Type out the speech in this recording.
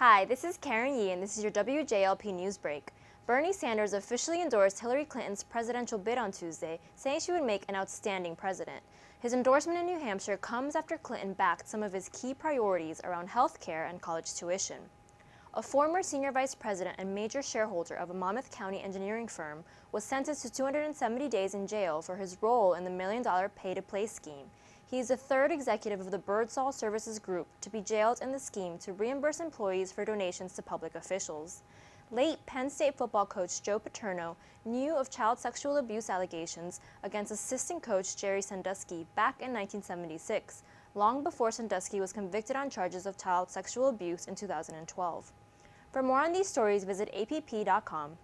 Hi, this is Karen Yee, and this is your WJLP News Break. Bernie Sanders officially endorsed Hillary Clinton's presidential bid on Tuesday, saying she would make an outstanding president. His endorsement in New Hampshire comes after Clinton backed some of his key priorities around health care and college tuition. A former senior vice president and major shareholder of a Monmouth County engineering firm was sentenced to 270 days in jail for his role in the million dollar pay to play scheme. He is the third executive of the Birdsall Services Group to be jailed in the scheme to reimburse employees for donations to public officials. Late Penn State football coach Joe Paterno knew of child sexual abuse allegations against assistant coach Jerry Sandusky back in 1976, long before Sandusky was convicted on charges of child sexual abuse in 2012. For more on these stories, visit app.com.